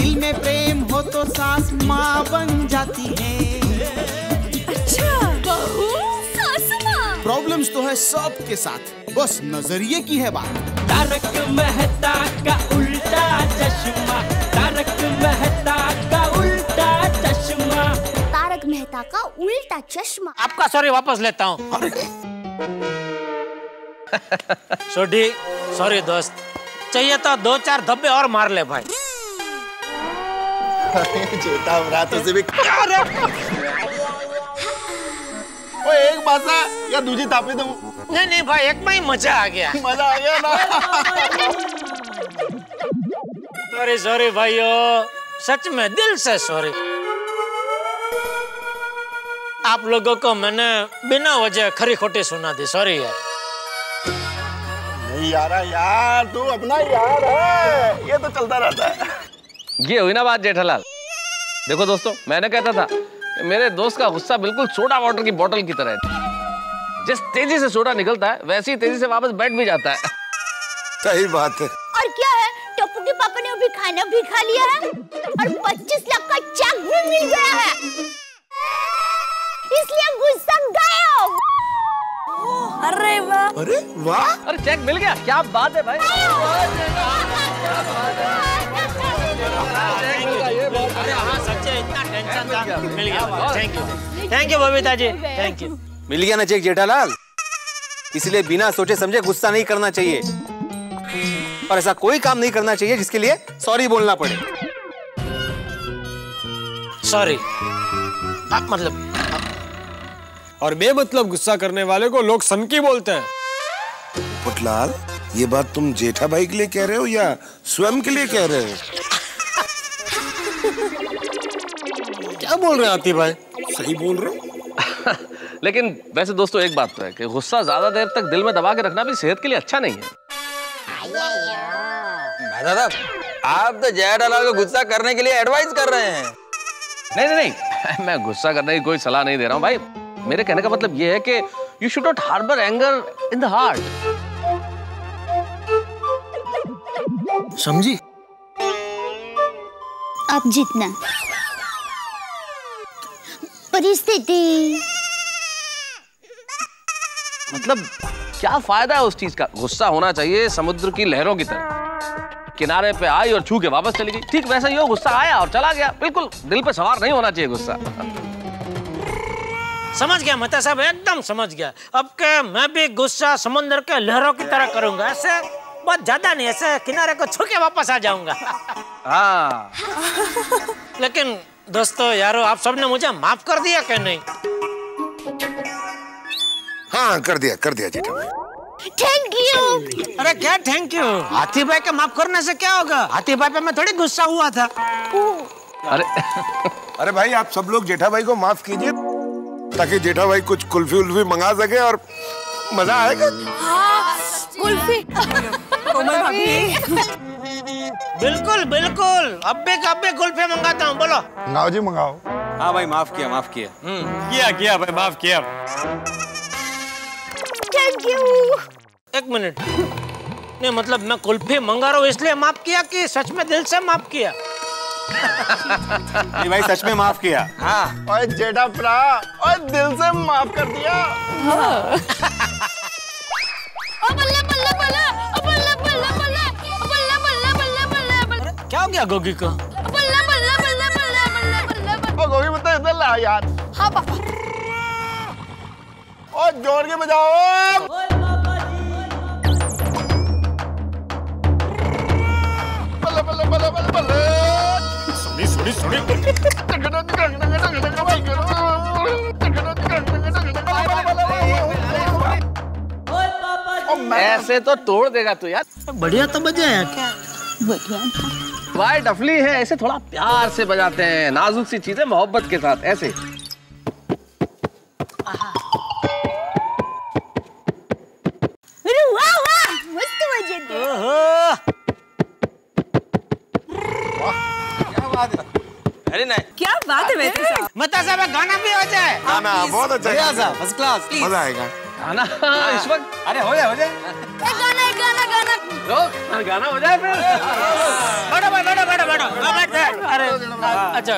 दिल में प्रेम हो तो सास माँ बन जाती है। अच्छा बहू सास माँ। प्रॉब्लम्स तो है सबके साथ बस नज़रिए की है बात। तारक मेहता का उल्टा चश्मा तारक मेहता का उल्टा चश्मा। तारक मेहता का उल्टा चश्मा। आपका सॉरी वापस लेता हूँ। सोडी सॉरी दोस्त चाहिए तो दो चार धब्बे और मार ले भाई। जेठा रातों से भी क्या रे ओए एक बासा या दूजी तापी दूँ? नहीं नहीं भाई एक में ही मज़ा आ गया। मज़ा आ गया ना? सॉरी सॉरी भाइयों। सच में दिल से सॉरी आप लोगों को मैंने बिना वजह खरी खोटी सुना दी सॉरी यार। नहीं यार यार तू अपना यार है। ये तो चलता रहता है। ये हुई ना बात जेठालाल। देखो दोस्तों मैंने कहता था कि मेरे दोस्त का गुस्सा बिल्कुल सोडा वाटर की बोतल की तरह है। जिस तेज़ी से सोडा निकलता है वैसी तेज़ी से वापस बैठ भी जाता है। सही बात है। और क्या है टप्पू के पापा ने अभी खाना भी खा लिया है? और 25 लाख का चेक भी मिल गया है। इसलिए गुस्सा गायब अरे वाह। अरे वाह। अरे चेक मिल गया? क्या बात है भाई। Thank you thank you Babita ji thank you मिल गया ना चेक जेठालाल? इसलिए बिना सोचे समझे गुस्सा नहीं करना चाहिए। और ऐसा कोई काम नहीं करना चाहिए जिसके लिए सॉरी बोलना पड़े। सॉरी। आप मतलब और बेमतलब गुस्सा करने वाले को लोग सनकी बोलते हैं। पुटलाल ये बात तुम जेठा भाई के लिए कह रहे हो या स्वयं के लिए कह रहे हो? क्या बोल रहे हैं आती भाई? सही बोल रहे हो। लेकिन वैसे दोस्तों एक बात तो है कि गुस्सा ज़्यादा देर तक दिल में दबा के रखना भी सेहत के लिए अच्छा नहीं है। दादा आप तो जेठालाल को गुस्सा करने के लिए एडवाइस कर रहे हैं। नहीं नहीं नहीं मैं गुस्सा करने की कोई सलाह नहीं दे रहा हूँ भाई। मेरे कहने का मतलब ये है कि you should not harbour anger in the heart समझी? अब जितना परिस्थिति मतलब क्या फ़ायदा है उस चीज़ का? गुस्सा होना चाहिए समुद्र की लहरों की तरह। किनारे पे आई और छू के वापस चली गई। ठीक वैसा ही हो गुस्सा आया और चला गया। बिल्कुल दिल पे सवार नहीं होना चाहिए गुस्सा। समझ गया मता साहब एकदम समझ गया। अब के मैं भी गुस्सा समुद्र के लहरों की तरह करूँगा? ऐसे बहुत ज़्यादा नहीं ऐसे किनारे को छू के वापस आ जाऊँगा। हाँ। लेकिन दोस्तों यारो आप सबने मुझे माफ़ कर दिया क्या नहीं हाँ कर दिया कर दिया जेठा थैंक यू अरे क्या थैंक यू हाथी भाई के माफ़ करने से क्या होगा हाथी भाई पे मैं थोड़ी गुस्सा हुआ था अरे अरे भाई आप सब लोग जेठा भाई को माफ़ कीजिए ताकि जेठा भाई कुछ कुल्फी उल्फी मंगा सके और मज़ा आएगा हाँ, कुल्फी बिल्कुल बिल्कुल। अब्बे का अब्बे कुल्फे मंगाता हूँ बोलो। मंगाओ जी मंगाओ। हाँ भाई माफ़ किया माफ़ किया। किया किया भाई माफ़ किया। थैंक यू एक मिनट। नहीं मतलब मैं कुल्फी मंगा रहा हूँ इसलिए माफ़ किया कि सच में दिल से माफ़ किया? नहीं भाई सच में माफ़ किया। हाँ। ओए जेठा प्रा ओए दिल से माफ़ कर दिया। हाँ। ओ बल्ला बल्ला बल्ला बल्ला। क्या हो गया गोगी को बल्ला बल्ला बल्ला बल्ला बल्ला बल्ला बल्ला गोगी बता इधर ला यार हाँ पापा ओ ज़ोर के बजाओ बल्ला बल्ला बल्ला बल्ला बल्ला सुनी सुनी सुनी ऐसे तो तोड़ देगा तू यार बढ़िया तो बजाया क्या बढ़िया वाई डफली है ऐसे थोड़ा प्यार से बजाते हैं। नाजुक सी चीज़ें मोहब्बत के साथ ऐसे। अरे वाह वाह मस्त बजे थे। अरे नहीं। क्या बात है वैसे साहब। मता साहब गाना भी हो जाए। गाना बहुत अच्छा। फ़र्स्ट क्लास मज़ा आएगा। गाना? इस वक्त? अरे हो जाए हो जाए। गाना गाना। गाना लो गाना हो जाए फिर। बैठो बैठो बैठो बैठो बैठ अरे अच्छा।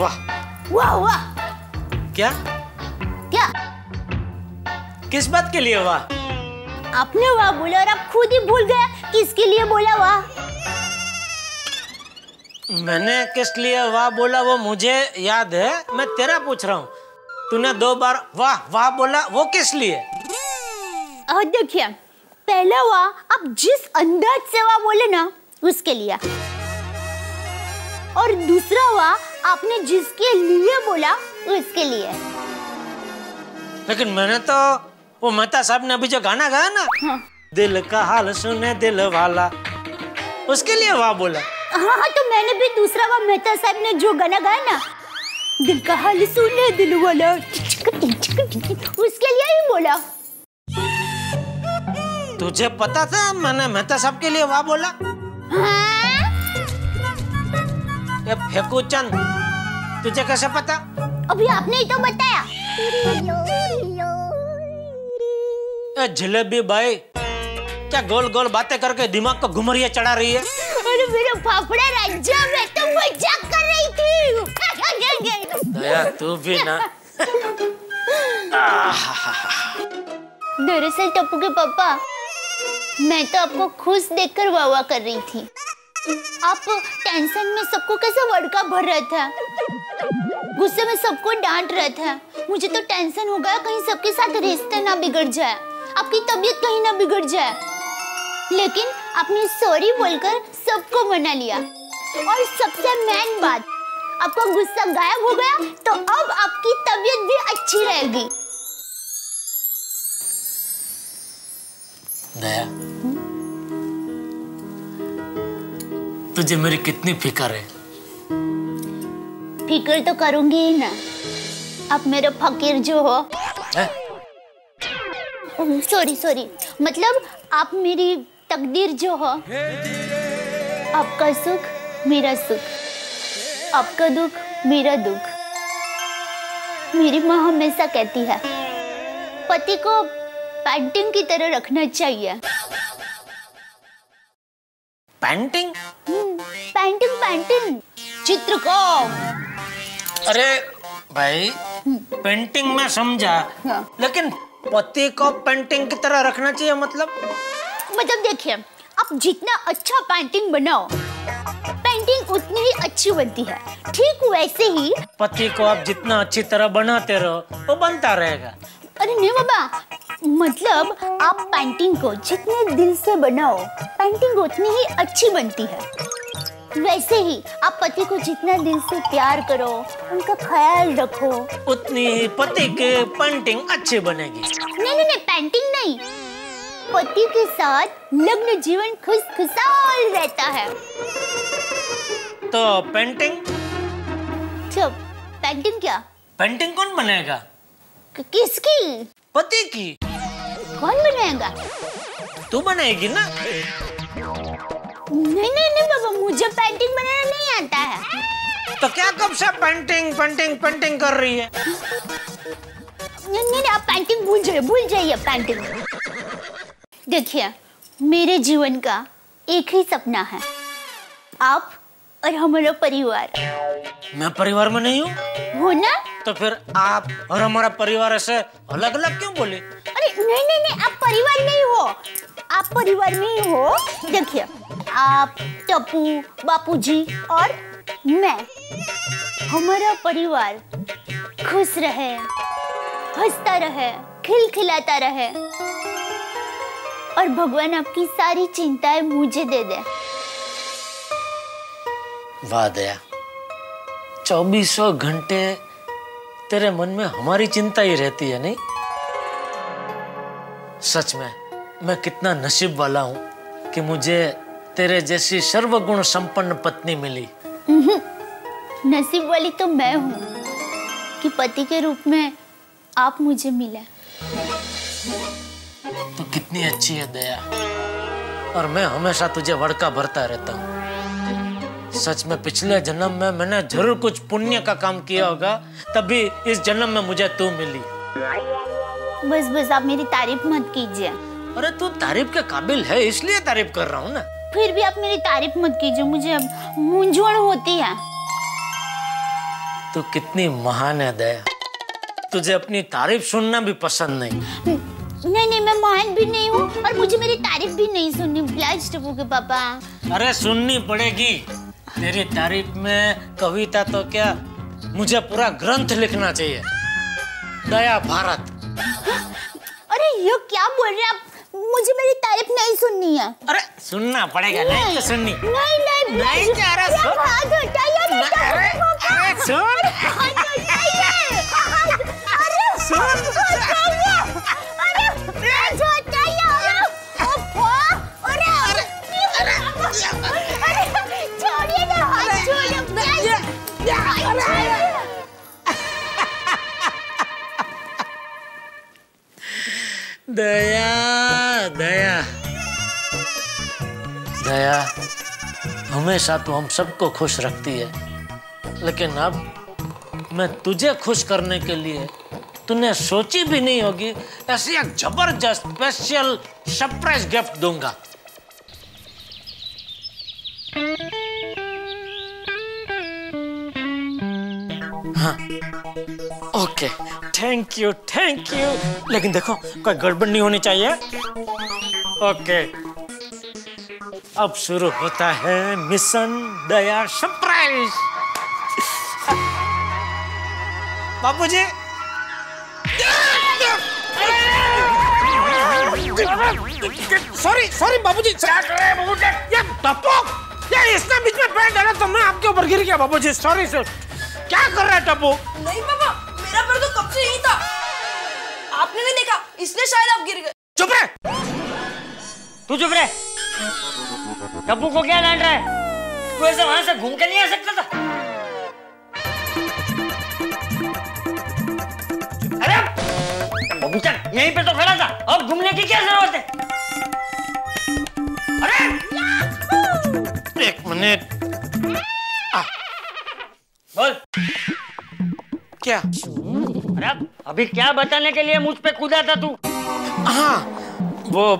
वाह। वाह वाह। क्या? क्या? किस बात के लिए वाह? आपने वाह बोला और आप खुद ही भूल गए। किसके लिए बोला वाह? मैंने किस लिए वाह बोला वो मुझे याद है। मैं तेरा पूछ रहा हूँ। तूने दो बार वाह वाह बोला वो किस लिए? और देखिए पहला वाह आप जिस अंदाज से वाह बोले ना उसके लिए। और दूसरा वाह आपने जिसके लिए बोला उसके लिए लेकिन मैंने तो वो मेहता साहब ने अभी जो गाना गाया ना हाँ। दिल का हाल सुने दिल वाला उसके लिए वाह बोला हाँ हाँ तो मैंने भी दूसरा वाह मेहता साहब ने जो गाना गाया ना दिल का हाल सुने दिल वाला उसके लिए ही बोला तुझे पता था मैंने मेहता साहब के लिए वाह बोला हाँ? ये फेकू चंद तुझे कैसे पता? अभी आपने ही तो बताया। ए जलेबी भाई क्या गोल गोल बातें करके दिमाग को घुमरिया चढ़ा रही है? अरे मेरा फाफड़ा राजा मैं तो मज़ाक कर रही थी। दया तू भी ना। दरअसल टप्पू के पापा मैं तो आपको खुश देखकर वाह वाह कर रही थी। आप टेंशन में सबको कैसे वड़का भर रहा था? गुस्से में सबको डांट रहा था। मुझे तो टेंशन हो गया कहीं सबके साथ रिश्ते ना बिगड़ जाए। आपकी तबीयत कहीं ना बिगड़ जाए। लेकिन आपने सॉरी बोलकर सबको मना लिया। और सबसे मेन बात, आपका गुस्सा गायब हो गया तो अब आपकी तबीयत भी अच्छी रहेगी। दया। तुझे मेरी कितनी फ़िक्र है? फ़िक्र तो करूँगी ही ना। आप मेरे फकीर जो हो। सॉरी सॉरी मतलब आप मेरी तकदीर जो हो। आपका सुख मेरा सुख। आपका दुख मेरा दुख। मेरी माँ हमेशा कहती है पति को पेंटिंग की तरह रखना चाहिए। पेंटिंग पेंटिंग पेंटिंग चित्रकार अरे भाई पेंटिंग में समझा हाँ। लेकिन पति को पेंटिंग की तरह रखना चाहिए मतलब? मतलब देखिए आप जितना अच्छा पेंटिंग बनाओ पेंटिंग उतनी ही अच्छी बनती है। ठीक वैसे ही पति को आप जितना अच्छी तरह बनाते रहो वो बनता रहेगा। अरे नहीं बाबा मतलब आप पेंटिंग को जितने दिल से बनाओ पेंटिंग उतनी ही अच्छी बनती है। वैसे ही आप पति को जितना दिल से प्यार करो उनका ख्याल रखो। उतनी ही पति की पेंटिंग अच्छी बनेगी। नहीं नहीं नहीं पेंटिंग नहीं। पति के साथ लग्न जीवन खुश खुशहाल रहता है। तो पेंटिंग जब पेंटिंग क्या? पेंटिंग कौन बनेगा? किसकी? पति की। कौन बनाएगा तू बनाएगी ना नहीं नहीं नहीं बाबा मुझे पेंटिंग बनाना नहीं आता है तो क्या कब से पेंटिंग पेंटिंग पेंटिंग कर रही है नहीं नहीं आप पेंटिंग भूल जाइए भूल जाइए पेंटिंग देखिए मेरे जीवन का एक ही सपना है। आप और हमारा परिवार। मैं परिवार में नहीं हूँ। हो ना? तो फिर आप और हमारा परिवार ऐसे अलग अलग क्यों बोले? नहीं नहीं नहीं, आप परिवार में ही हो। आप परिवार में ही हो। देखिए, आप, टप्पू, बापूजी और मैं, हमारा परिवार खुश रहे, हंसता रहे, खिलखिलाता रहे। और भगवान आपकी सारी चिंताएँ मुझे दे दे। वाह दया, चौबीसों घंटे तेरे मन में हमारी चिंता ही रहती है, नहीं? सच में मैं कितना नसीब वाला हूँ कि मुझे तेरे जैसी सर्वगुण संपन्न पत्नी मिली। नसीब वाली तो मैं हूँ कि पति के रूप में आप मुझे मिले। तो कितनी अच्छी है दया और मैं हमेशा तुझे वड़का भरता रहता हूँ। सच में पिछले जन्म में मैंने ज़रूर कुछ पुण्य का काम किया होगा तभी इस जन्म में मुझे तू मिली। बस बस आप मेरी तारीफ़ मत कीजिए। अरे तू तारीफ़ के काबिल है इसलिए तारीफ़ कर रहा हूँ ना। फिर भी आप मेरी तारीफ़ मत कीजिए मुझे अब मूंझवण होती है। तू कितनी महान है दया। तुझे अपनी तारीफ़ सुनना भी पसंद नहीं। नहीं नहीं मैं महान भी नहीं हूँ और मुझे मेरी तारीफ़ भी नहीं सुननी प्लीज़ के पापा। अरे सुननी पड़ेगी। तेरी तारीफ़ में कविता तो क्या मुझे पूरा ग्रंथ लिखना चाहिए। दया भारत। अरे ये क्या बोल रहे हैं आप मुझे मेरी तारीफ़ नहीं सुननी है अरे सुनना पड़ेगा नहीं तो सुननी नहीं नहीं नहीं जा रहा, सुन। हाथ नहीं, बेटा, अरे, अरे, सुन। अरे सुन। हटाइए अरे हाथ हटाइए अरे ओफो, अरे अरे अरे छोड़िए ना हाथ छोड़िए please। हाथ छोड़िए। दया दया। दया, हमेशा तो हम सबको खुश रखती है। लेकिन अब मैं तुझे खुश करने के लिए तूने सोची भी नहीं होगी, ऐसी एक ज़बरदस्त स्पेशल सरप्राइज़ गिफ्ट दूँगा। हाँ। Okay. Thank you thank you लेकिन देखो, कोई गड़बड़ नहीं होनी चाहिए। ओके। अब शुरू होता है मिशन दया सरप्राइज़ बाबूजी। सॉरी सॉरी बाबूजी। बाबूजी ये इसने बीच में पैर डाला तो मैं आपके ऊपर गिर गया, बाबूजी। सॉरी सर क्या कर रहा है टप्पू? नहीं पापा मेरा पैर तो कब से यही था। आपने नहीं देखा इसलिए शायद आप गिर गए। चुप रहे। तू चुप रहे। टप्पू को क्या डांट रहा है? तू ऐसे वहाँ से घूम के नहीं आ सकता था? अरे बबूचन यहीं पे तो खड़ा था। अब घूमने की क्या ज़रूरत है? अरे! एक मिनट। बोल। क्या? अरे अभी क्या बताने के लिए मुझ पे कूदा था तू? हाँ। वो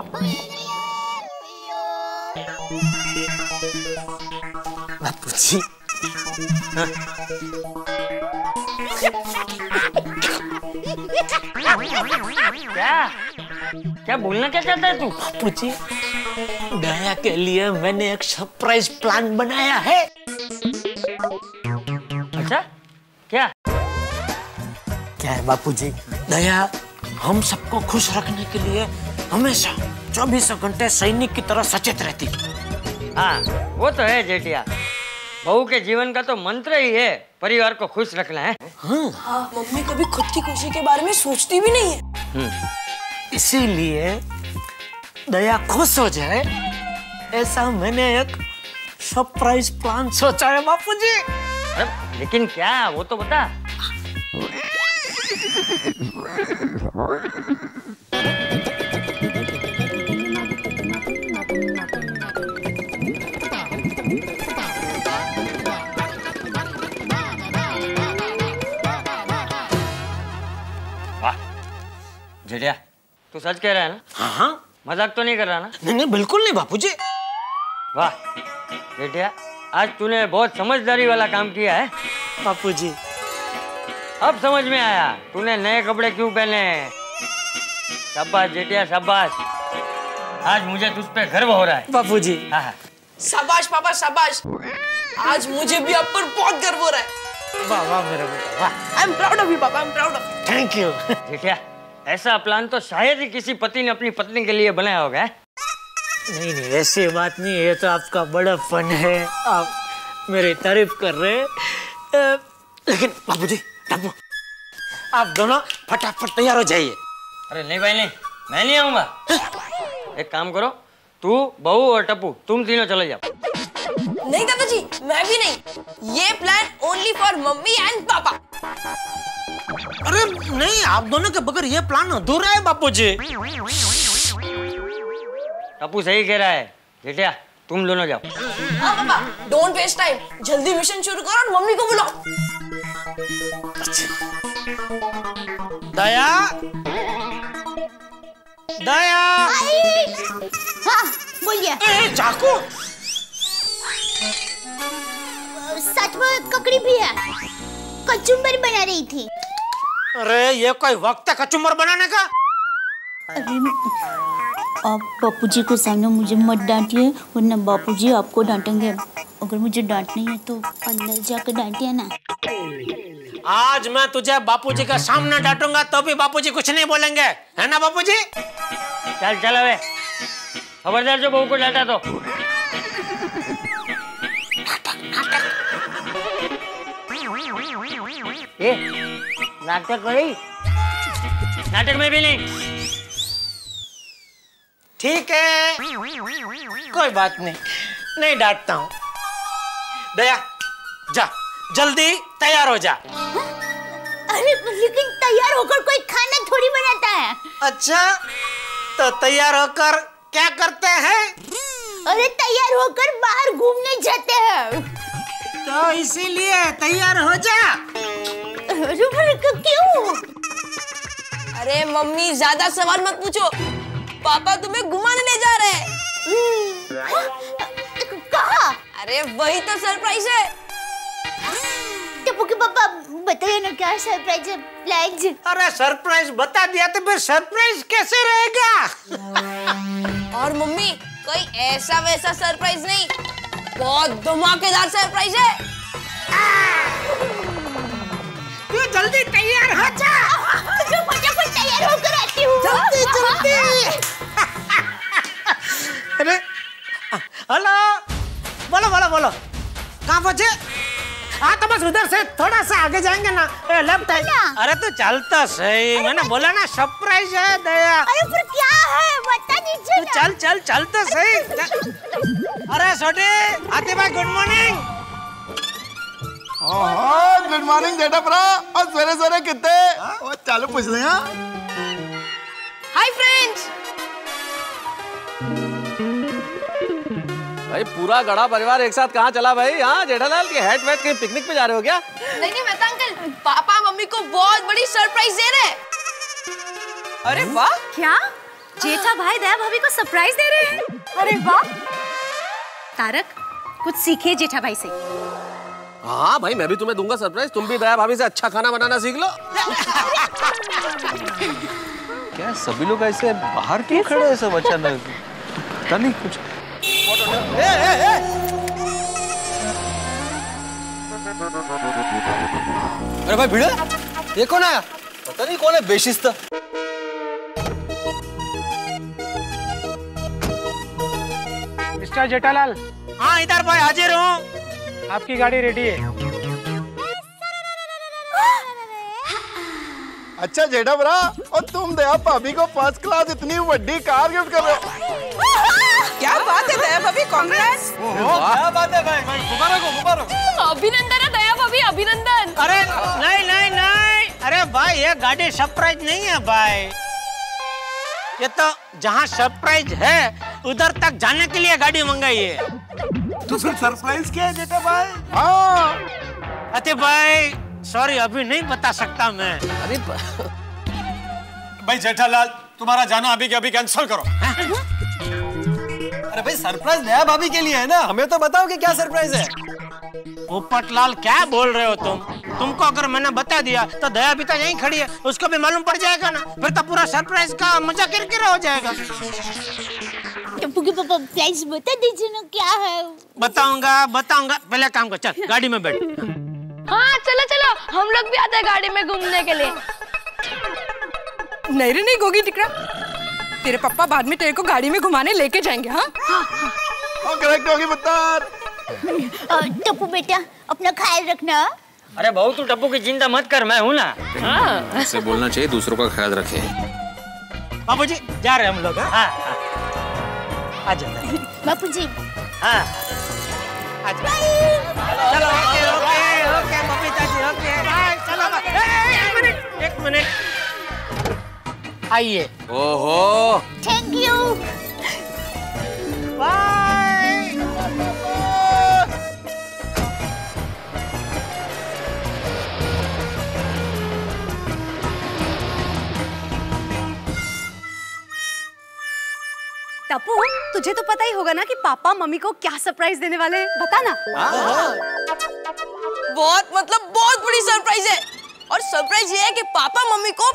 क्या? क्या बोलना क्या चाहता है तू? बापूजी दया के लिए मैंने एक सरप्राइज़ प्लान बनाया है। क्या है बापूजी? दया हम सबको खुश रखने के लिए हमेशा चौबीसों घंटे सैनिक की तरह सचेत रहती। हाँ वो तो है जेठिया। बहू के जीवन का तो मंत्र ही है परिवार को खुश रखना है? हाँ। हाँ मम्मी कभी खुद की खुशी के बारे में सोचती भी नहीं है। इसीलिए दया खुश हो जाए ऐसा मैंने एक सरप्राइज़ प्लान सोचा है बापू जी लेकिन क्या? वो तो बता। वाह तू सच कह रहा है ना? हाँ हाँ। मज़ाक तो नहीं कर रहा ना? नहीं नहीं बिल्कुल नहीं बापूजी। वाह बेटिया आज तूने बहुत समझदारी वाला काम किया है। बापूजी अब समझ में आया तूने नए कपड़े क्यों पहने शाबाश जेठिया शाबाश। आज मुझे तुझ पे गर्व हो रहा है। बापूजी। हाँ हाँ। शाबाश पापा शाबाश। आज मुझे भी आप पर बहुत गर्व हो रहा है। वाह वाह मेरा बेटा वाह। I am proud of you papa I am proud of thank you जेठिया ऐसा प्लान तो शायद ही किसी पति ने अपनी पत्नी के लिए बनाया होगा नहीं नहीं ऐसी बात नहीं है, ये तो आपका बड़ा फन है। आप मेरी तारीफ़ कर रहे हैं। लेकिन बाबूजी टप्पू आप दोनों फटाफट तैयार हो जाइए। अरे नहीं भाई नहीं। मैं नहीं आऊँगा। एक काम करो तू बहू और टप्पू तुम तीनों चले जाओ। नहीं दादाजी मैं भी नहीं। ये plan only for mummy and papa. अरे नहीं आप दोनों के बगैर ये प्लान अधूरा है बापूजी। टप्पू सही कह रहा है। जेठिया तुम दोनों जाओ। हाँ पापा डोंट वेस्ट टाइम जल्दी मिशन शुरू करो और मम्मी को बुलाओ। दया? दया? हाँ बोलिए। चाकू! सच में ककड़ी भी है। कचुम्बर बना रही थी। अरे ये कोई वक्त है कचुम्बर बनाने का? अरे आप बापूजी के सामने मुझे मत डांटिए वरना बापूजी आपको डांटेंगे। अगर मुझे डांटनी है तो अंदर जाकर डांटिए ना। आज मैं तुझे बापूजी का सामना डांटूँगा तो भी बापूजी कुछ नहीं बोलेंगे। है ना बापूजी? चल चल अबे। खबरदार जो बहू को डांटा तो। नाटक करी? नाटक में भी नहीं। ठीक है। कोई बात नहीं नहीं डांटता हूँ। दया जा। जल्दी तैयार हो जा। अरे लेकिन तैयार होकर कोई खाना थोड़ी बनाता है। अच्छा तो तैयार होकर क्या करते हैं? अरे तैयार होकर बाहर घूमने जाते हैं। तो इसीलिए तैयार हो जा। अरे क्यों? अरे मम्मी ज़्यादा सवाल मत पूछो। पापा तुम्हें घुमाने ले जा रहे हैं? कहा? अरे वही तो सरप्राइज़ है। टप्पू के पापा बताइए ना क्या सरप्राइज़ है प्लान्स अरे सरप्राइज़ बता दिया तो फिर सरप्राइज़ कैसे रहेगा? और मम्मी कोई ऐसा वैसा सरप्राइज़ नहीं। बहुत धमाकेदार सरप्राइज़ है। तू जल्दी तैयार हो जा। फटाफट तैयार होकर आती हूँ। जल्दी जल्दी। अरे हेलो बोलो बोलो बोलो। कहाँ पहुँचे? हाँ तो बस उधर से थोड़ा सा आगे जाएँगे ना। लेफ़्ट है अरे तो चलता सही। मैंने बोला ना सरप्राइज़ है दया। अरे फिर क्या है? बता दीजिए तू चल चल चल तो सही। अरे छोटे आते भाई good morning good morning Jetha भरा और सवेरे सवेरे कितने? ओ चालू पूछ ले हाँ। हाय फ्रेंड्स भाई पूरा गड़ा परिवार एक साथ कहाँ चला भाई? हाँ जेठालाल के हेड वेट कहीं पिकनिक पे जा रहे हो क्या? नहीं नहीं मेहता अंकल पापा मम्मी को बहुत बड़ी सरप्राइज़ दे रहे अरे वाह। क्या? जेठा भाई दया भाभी को सरप्राइज़ दे रहे हैं? अरे वाह। तारक कुछ सीखे जेठा भाई से। हाँ भाई मैं भी तुम्हें दूँगा सरप्राइज़ तुम भी दया भाभी से अच्छा खाना बनाना सीख लो। क्या सभी लोग ऐसे बाहर क्यों खड़े हैं सब अचानक? पता नहीं कुछ अरे भाई भिड़े? ये कौन आया पता नहीं कौन है बेशिस्ता। मिस्टर जेठालाल। हाँ इधर भाई हाजिर हूँ। आपकी गाड़ी रेडी है। अच्छा जेठा बरा और तुम दया भाभी को फ़र्स्ट क्लास इतनी बड़ी कार गिफ्ट कर रहे हो। क्या बात है दया भाभी? कांग्रेस क्या बात है भाई? मुबारक हो मुबारक अभिनंदन है दया भाभी अभिनंदन। अरे नहीं नहीं नहीं। अरे भाई ये गाड़ी सरप्राइज़ नहीं है भाई। ये तो जहाँ सरप्राइज़ है उधर तक जाने के लिए गाड़ी मंगाई है। तो फिर सरप्राइज़ क्या है जेठा भाई? हाँ। अरे भाई सॉरी अभी नहीं बता सकता मैं। अरे भाई जेठालाल तुम्हारा जाना अभी के अभी कैंसिल करो। अरे भाई सरप्राइज़ नया भाभी के लिए है ना? हमें तो बताओ कि क्या सरप्राइज़ है। पोपटलाल क्या बोल रहे हो तुम? तुमको अगर मैंने बता दिया तो दया भी तो यहीं खड़ी है उसको भी मालूम पड़ जाएगा ना। फिर तो पूरा सरप्राइज़ का मज़ा किरकिरा हो जाएगा। टप्पू के पापा प्लान्स बता दीजिए ना क्या है? बताऊँगा बताऊँगा। पहले काम कर चल गाड़ी में बैठ। हाँ चलो चलो हम लोग भी आते हैं गाड़ी में घूमने के लिए। नहीं रे नहीं गोगी टिकरा। तेरे पापा बाद में तेरे को गाड़ी में घुमाने लेके जाएँगे हाँ? करेक्ट होगी टप्पू बेटा अपना ख्याल रखना। अरे बहू तू टप्पू की चिंता मत कर मैं हूँ ना। हाँ। ऐसे बोलना चाहिए दूसरों का ख्याल रखे। बापू जी जा रहे हैं हम लोग हाँ? हाँ, हाँ। आ जाओ। बापू जी हाँ। आ जाओ। चलो okay okay okay Babita ji okay. Bye चलो एक मिनट एक मिनट। आइए। ओहो। थैंक यू बाय टप्पू तुझे तो पता ही होगा ना कि पापा मम्मी को क्या सरप्राइज़ देने वाले हैं। बता ना। बहुत मतलब बहुत बड़ी सरप्राइज़ है। और सरप्राइज़ ये है कि पापा मम्मी को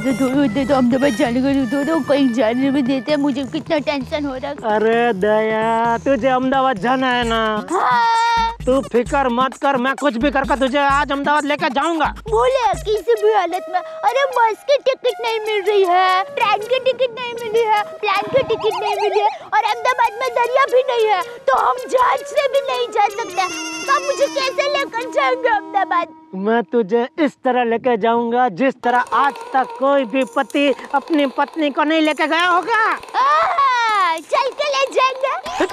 पैसे थोड़े होते तो अहमदाबाद जाने का कहीं जाने में देते हैं। मुझे कितना टेंशन हो रहा है। अरे दया तुझे अहमदाबाद जाना है ना? तू फिकर मत कर मैं कुछ भी करके तुझे आज अहमदाबाद लेकर जाऊँगा। बोले किसी भी हालत में। अरे बस की टिकट नहीं मिल रही है। ट्रेन की टिकट नहीं मिली है। प्लेन की टिकट नहीं मिली है। और अहमदाबाद में दरिया भी नहीं है। तो हम जहाज़ से भी नहीं जा सकते। तो मुझे कैसे लेकर जाएँगे अहमदाबाद? मैं तुझे इस तरह लेके जाऊँगा जिस तरह आज तक कोई भी पति अपनी पत्नी को नहीं लेके गया होगा। चल के ले जाएँगे।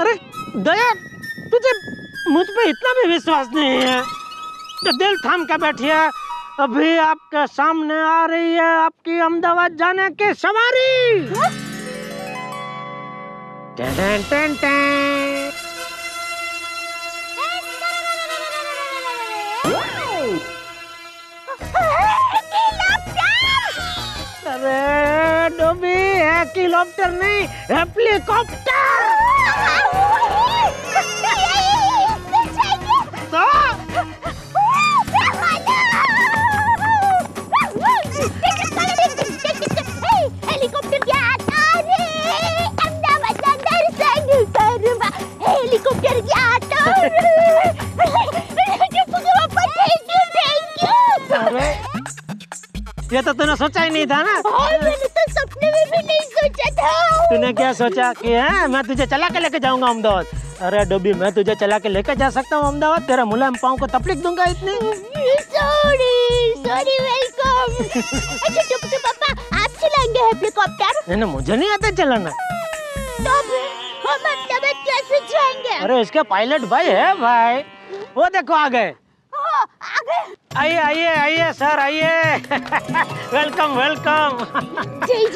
अरे दया! तुझे मुझ पे इतना भी विश्वास नहीं है? तो दिल थाम के बैठिए। अभी आपके सामने आ रही है आपकी अहमदाबाद जाने की सवारी। अरे, डोबी हेलीकॉप्टर नहीं हेलीकॉप्टर ये तो तूने सोचा ही नहीं था ना? और मैंने तो सपने में भी नहीं सोचा था। तूने क्या सोचा कि है मैं तुझे चला के लेके जाऊँगा अहमदाबाद? अरे डोबी मैं तुझे चला के लेके जा सकता हूँ अहमदाबाद? तेरा मुलायम पाँव को तकलीफ़ दूँगा इतनी। सॉरी सॉरी वेलकम अच्छा टप्पू के पापा आप चलाएँगे हेलीकॉप्टर नहीं मुझे नहीं आता चलाना। तो हम अहमदाबाद कैसे जाएँगे अरे इसके पायलट भाई है भाई। वो देखो आ गए आइए आइए आइए सर आइए। Welcome welcome. जय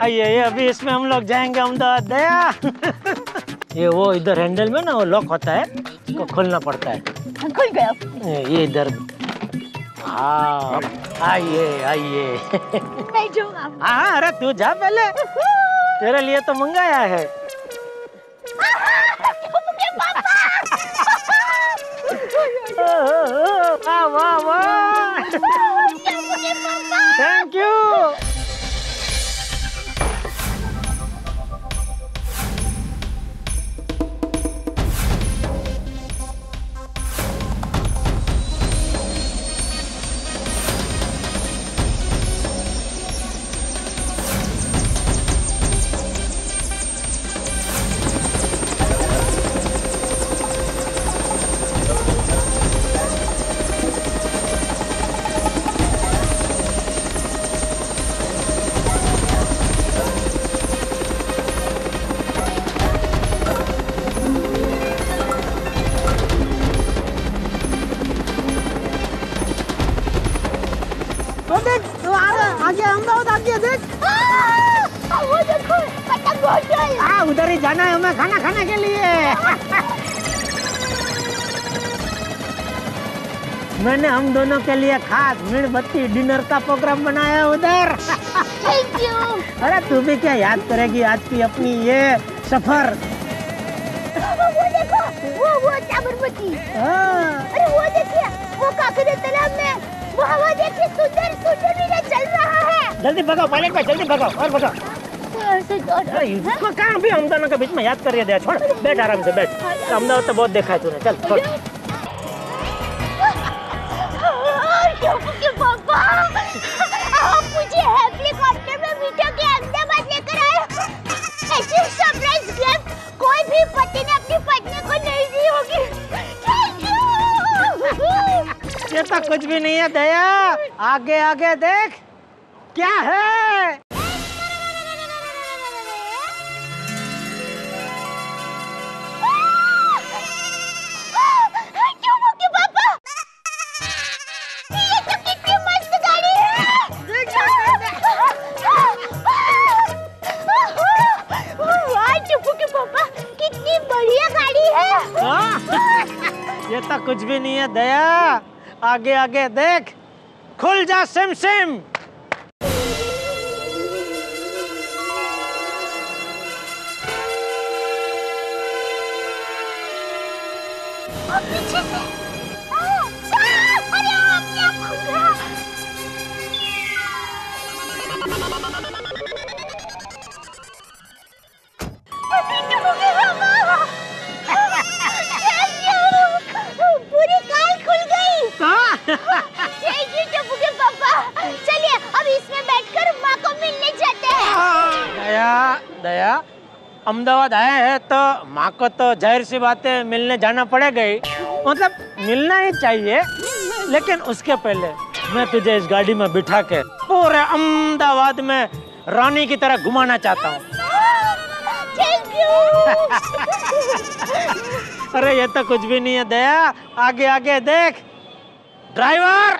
आइए आइए अभी इसमें हम लोग जाएँगे अहमदाबाद। दया। ये वो इधर हैंडल में ना वो लॉक होता है इसको खोलना पड़ता है। खुल गया। ये ये इधर। हाँ आइए आइए। हाँ हाँ, अरे तू जा पहले। तेरे लिए तो मंगाया है। वाह वाह वाह थैंक जाना है हमें खाना खाने के लिए। मैंने हम दोनों के लिए खास मीणबत्ती डिनर का प्रोग्राम बनाया उधर। थैंक यू अरे तू भी क्या याद करेगी आज की अपनी ये सफ़र? वो देखो वो वो साबरमती अरे वो देखिए वो काकरे तालाब में वो हवा देखिए सुंदर सुंदर चल रहा है। जल्दी भगाओ पायलट भाई जल्दी भगाओ और भगाओ। इसको कहाँ भी हम दोनों के बीच में याद कर दिया छोड़। बैठ आराम से बैठ। अहमदाबाद तो बहुत देखा है तूने। चल छोड़। के पापा! आप मुझे हेलीकॉप्टर में मीठा के अहमदाबाद लेकर आए ऐसे सरप्राइज़ गिफ्ट कोई भी पति ने अपनी पत्नी को नहीं दी होगी। ये तो कुछ भी नहीं है दया। आगे आगे देख। क्या है? आगे आगे देख। खुल जा सिम सिम। पीछे से थैंक यू टप्पू के पापा। चलिए अब इसमें बैठकर माँ को मिलने जाते हैं। दया दया अहमदाबाद आए हैं तो माँ को तो ज़ाहिर सी बात है मिलने जाना पड़ेगा ही। मतलब मिलना ही चाहिए लेकिन उसके पहले मैं तुझे इस गाड़ी में बिठा के पूरे अहमदाबाद में रानी की तरह घुमाना चाहता हूँ। अरे ये तो कुछ भी नहीं है दया। आगे आगे देख। ड्राइवर!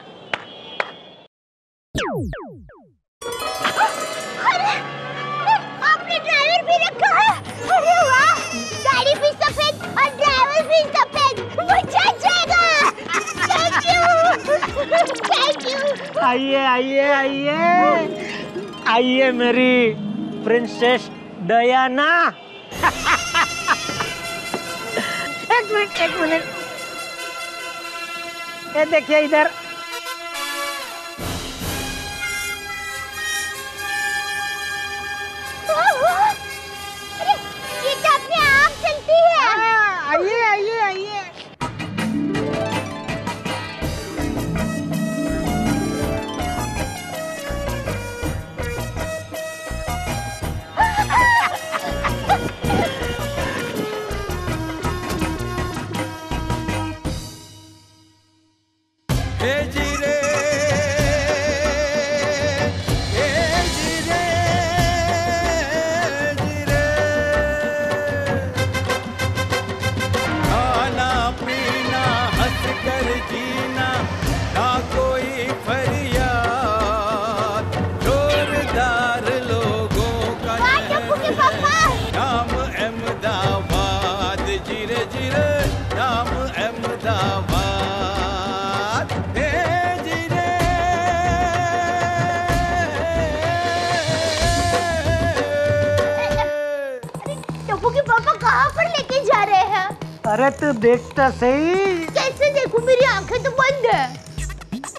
आपने ड्राइवर भी रखा है। अरे वाह गाड़ी भी सफ़ेद और ड्राइवर भी सफ़ेद। मज़ा जाएगा थैंक यू थैंक यू आइए आइए आइए। आइए मेरी प्रिंसेस डयाना एक मिनट एक मिनट। ये देखिए इधर अरे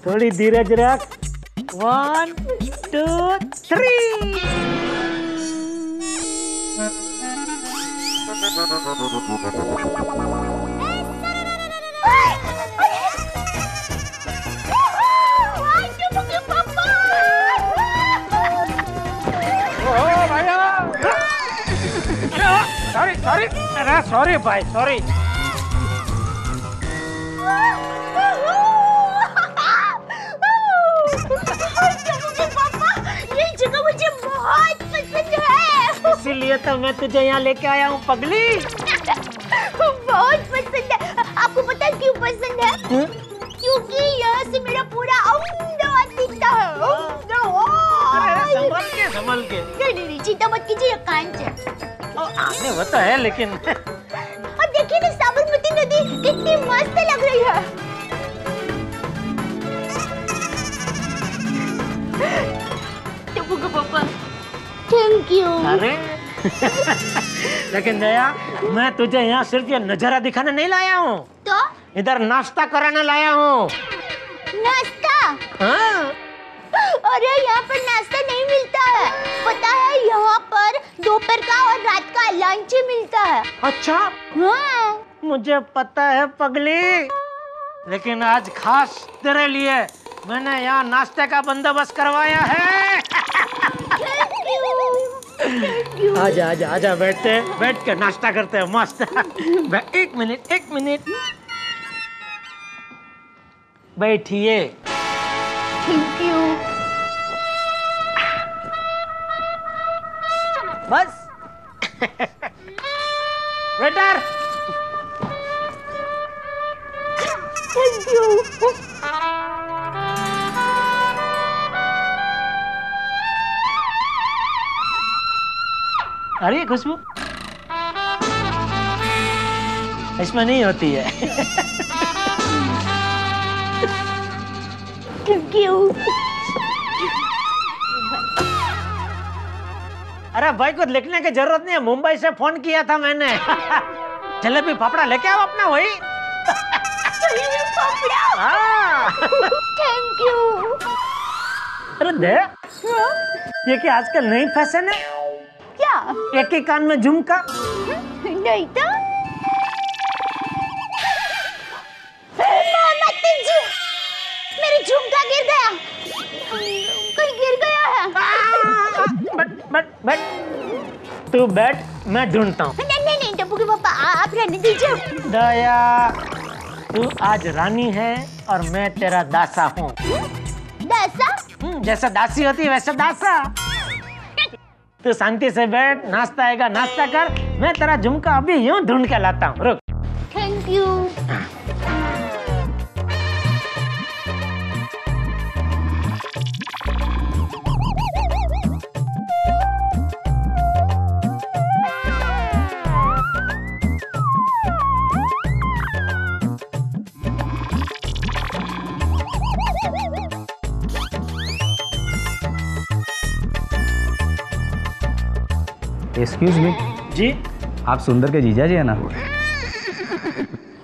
थोड़ी धीरज रख one two three sorry sorry अरे सॉरी भाई बहुत पसंद है। इसीलिए तो मैं तुझे यहाँ लेके आया हूँ पगली। बहुत पसंद है। आपको पता है क्यों पसंद है? क्योंकि यहाँ से मेरा पूरा दिखता है। संभल के संभल के। नहीं नहीं नहीं, चिंता मत कीजिए कांच है आने वो तो है लेकिन। और देखिए ना साबरमती नदी कितनी मस्त लग रही है। थैंक यू अरे। लेकिन दया मैं तुझे यहाँ सिर्फ़ ये नज़ारा दिखाने नहीं लाया हूँ। तो? इधर नाश्ता कराने लाया हूँ। नाश्ता? हाँ। अरे यहाँ पर नाश्ता नहीं मिलता है। पता है यहाँ पर दोपहर का और रात का लंच ही मिलता है। अच्छा? हाँ। मुझे पता है पगली। लेकिन आज खास तेरे लिए मैंने यहाँ नाश्ते का बंदोबस्त करवाया है। आजा आजा आजा बैठते बैठ कर नाश्ता करते हैं मस्त। एक मिनट एक मिनट। बैठिए। Thank you. बस। वेटर। Thank you. अरे खुशबू? इसमें नहीं होती है। अरे भाई को लिखने की ज़रूरत नहीं है। मुंबई से फ़ोन किया था मैंने। जलेबी फाफड़ा लेके आओ अपना वही। हाँ। थैंक यू अरे दे। ये क्या आजकल नई फ़ैशन है? एक ही कान में झुमका। नहीं तो। मेरी झुमका गिर गया। कहीं गिर गया है। बट बट बट तू बैठ मैं ढूंढता हूँ। नहीं नहीं नहीं के पापा आप रहने दीजिए। दया तू आज रानी है और मैं तेरा दासा हूँ। दासा? हम्म, जैसा दासी होती है वैसा दासा। तू शांति से बैठ नाश्ता आएगा नाश्ता कर। मैं तेरा झुमका अभी यूँ ढूंढ के लाता हूँ रुक। थैंक यू एक्सक्यूज मी जी? आप सुंदर के जीजा जी है ना?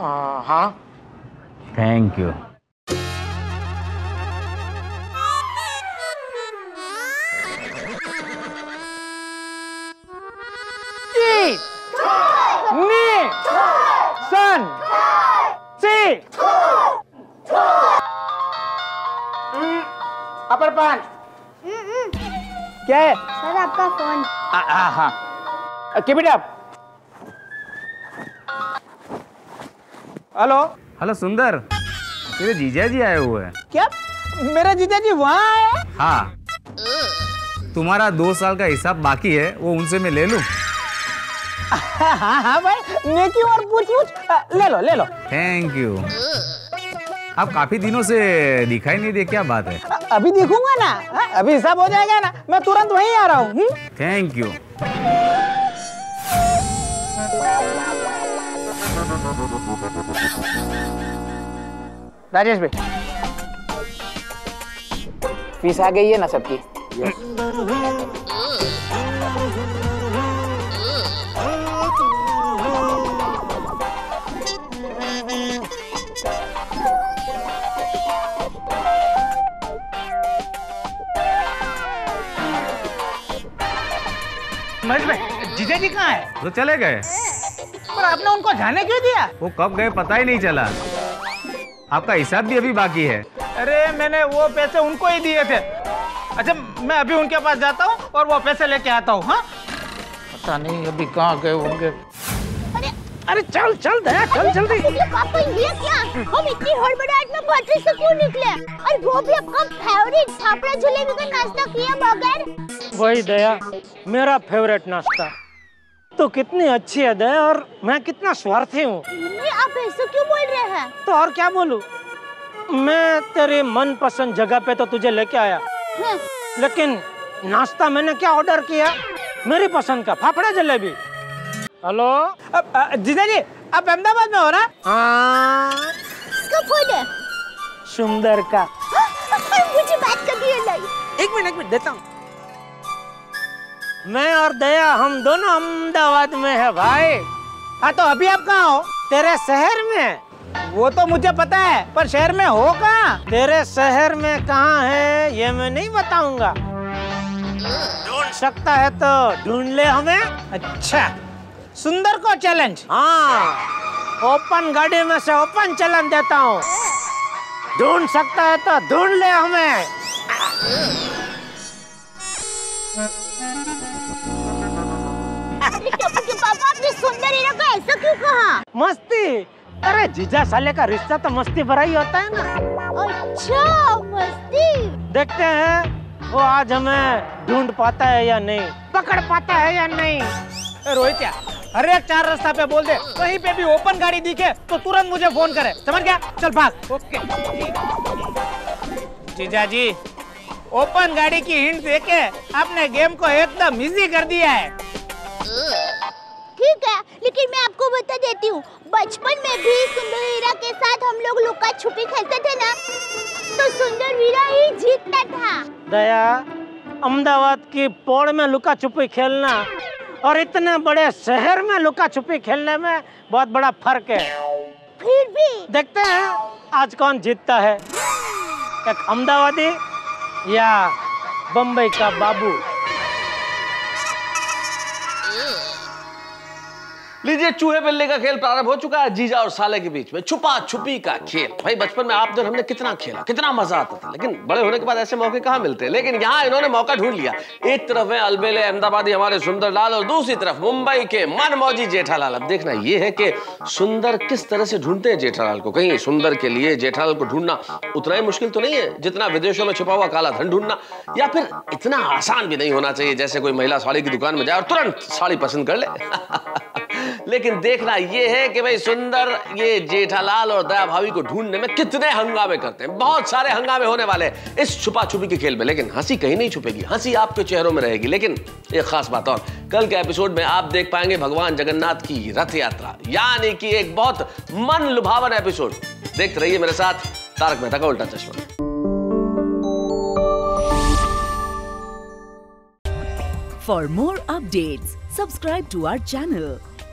आ, हाँ। Thank you. अपर पान। क्या है? सर आपका फ़ोन। हाँ। हाँ keep it up hello hello Sundar तेरे जीजा जी आए हुए हैं। क्या? मेरा जीजा जी वहाँ है? हाँ। तुम्हारा दो साल का हिसाब बाकी है वो उनसे मैं ले लूँ? हाँ हाँ भाई नेकी और पूछ। पूछ ले लो ले लो। थैंक यू आप काफ़ी दिनों से दिखाई नहीं दे क्या बात है? अभी देखूँगा ना। हाँ, अभी हिसाब हो जाएगा ना। मैं तुरंत वहीं आ रहा हूँ हम्म? थैंक यू राजेश भाई। फ़ीस आ गई है ना सबकी? महेश भाई जीजा जी कहाँ है? तो चले गए। पर आपने उनको जाने क्यों दिया? वो कब गए पता ही नहीं चला। आपका हिसाब भी अभी बाकी है। अरे मैंने वो पैसे उनको ही दिए थे। अच्छा मैं अभी उनके पास जाता हूँ और वो पैसे लेके आता हूँ हाँ? पता नहीं अभी कहाँ गए होंगे। अरे चल चल दया चल जल्दी। पापा ये क्या? हम इतनी हड़बड़ाहट में पटरी से क्यों निकले? और वो भी आपका फेवरेट फाफड़ा जलेबी का नाश्ता किए बगैर? वही दया मेरा फेवरेट नाश्ता। तो कितनी अच्छी है दया और मैं कितना स्वार्थी हूँ। आप ऐसा क्यों बोल रहे हैं? तो और क्या बोलूँ? मैं तेरी मनपसंद जगह पे तो तुझे लेके आया। हाँ, लेकिन नाश्ता मैंने क्या ऑर्डर किया? मेरी पसंद का फाफड़ा जलेबी। हेलो? अब, जीजा जी आप अहमदाबाद में हो ना? हाँ। है। सुंदर का। मुझे बात करनी है नहीं एक मिनट एक मिनट देता हूँ। मैं और दया हम दोनों अहमदाबाद में है भाई। हाँ तो अभी आप कहाँ हो? तेरे शहर में। वो तो मुझे पता है पर शहर में हो कहाँ? तेरे शहर में कहाँ है ये मैं नहीं बताऊँगा। ढूंढ सकता है तो ढूंढ ले हमें। अच्छा सुंदर को चैलेंज हाँ ओपन गाड़ी में से ओपन चैलेंज देता हूँ। ढूंढ सकता है तो ढूंढ ले हमें। लेकिन पापा सुंदर हीरा को ऐसा क्यों कहा मस्ती। अरे जीजा साले का रिश्ता तो मस्ती भरा ही होता है ना। अच्छा मस्ती। देखते हैं वो आज हमें ढूंढ पाता है या नहीं पकड़ पाता है या नहीं। रोहित क्या हर एक चार रास्ता पे बोल दे कहीं पे भी ओपन गाड़ी दिखे तो तुरंत मुझे फ़ोन करे समझ गया? चल भाग। ओके। जीजा जी ओपन गाड़ी की हिंट देके आपने गेम को एकदम इजी कर दिया है। ठीक है लेकिन मैं आपको बता देती हूँ बचपन में भी सुंदर हीरा के साथ हम लोग लुका छुपी खेलते थे ना तो सुंदर हीरा ही जीतता था। दया अहमदाबाद की पौड़ में लुका छुपी खेलना और इतने बड़े शहर में लुका छुपी खेलने में बहुत बड़ा फ़र्क है। फिर भी? देखते हैं आज कौन जीतता है? एक अहमदाबादी या बम्बई का बाबू? लीजिए चूहे बिल्ली का खेल प्रारंभ हो चुका है, जीजा और साले के बीच में छुपा छुपी का खेल। भाई, बचपन में आप दिन हमने कितना खेला, कितना मज़ा आता था, लेकिन बड़े होने के बाद ऐसे मौके कहाँ मिलते हैं? लेकिन यहाँ इन्होंने मौका ढूंढ लिया। एक तरफ़ है अलबेले, अहमदाबादी हमारे सुंदर लाल, और दूसरी तरफ़ मुंबई के मनमौजी जेठालाल। अब देखना ये है कि सुंदर किस तरह से ढूंढते हैं जेठालाल को? कहीं सुंदर के लिए जेठालाल को ढूंढना उतना ही मुश्किल तो नहीं है? जितना विदेशों में छुपा हुआ काला धन ढूंढना, या फिर इतना आसान भी नहीं होना चाहिए, जैसे कोई महिला साड़ी की दुकान में जाए और तुरंत साड़ी पसंद कर ले? लेकिन देखना यह है कि भाई सुंदर ये जेठालाल और दया भाभी को ढूँढने में कितने हंगामे करते हैं। बहुत सारे हंगामे होने वाले हैं इस छुपा छुपी के खेल में। लेकिन हँसी कहीं नहीं छुपेगी हँसी आपके चेहरों में रहेगी। लेकिन एक खास बात और कल के एपिसोड में आप देख पाएँगे भगवान जगन्नाथ की रथ यात्रा यानी कि एक बहुत मन लुभावन एपिसोड। देखते रहिए मेरे साथ तारक मेहता का उल्टा चश्मा। For more updates, subscribe to our channel,